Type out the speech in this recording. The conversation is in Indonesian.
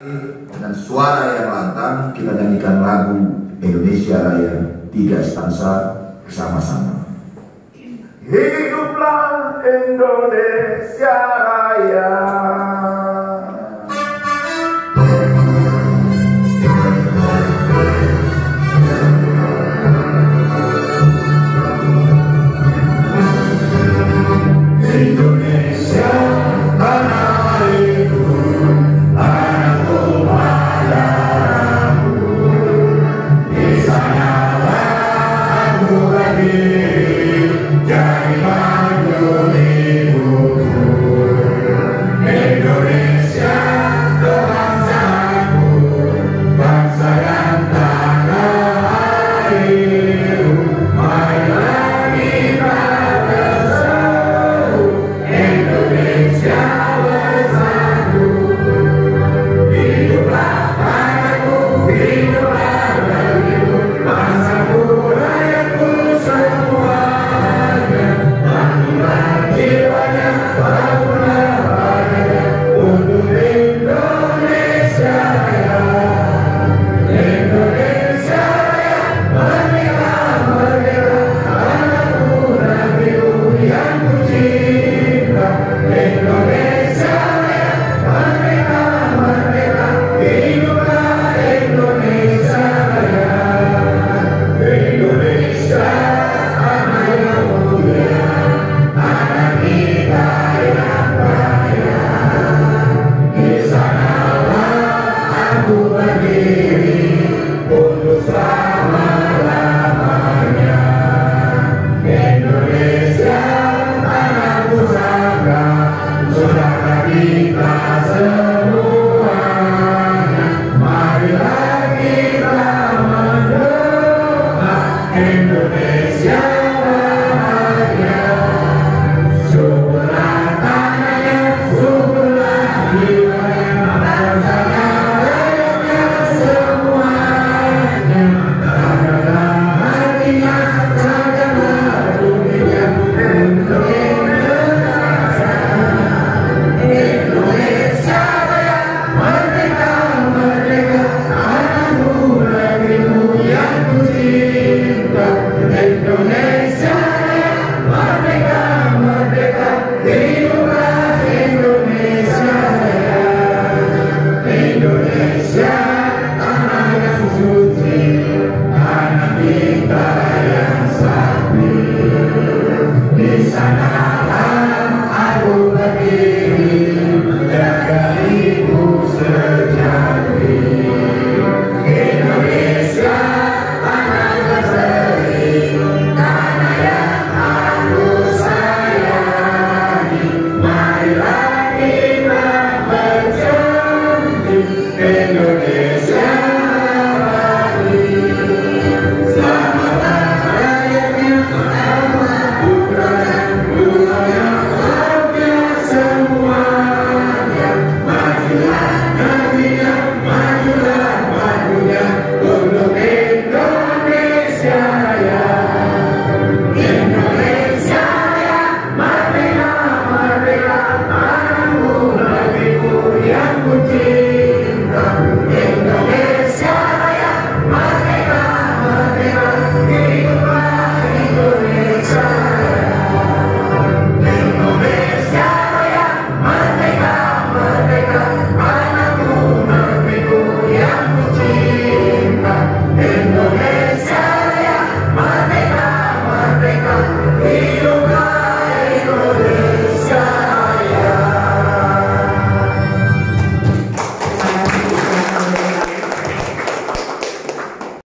Dengan suara yang lantang kita nyanyikan lagu Indonesia Raya tiga stansa bersama-sama. Hiduplah Indonesia Raya. Sana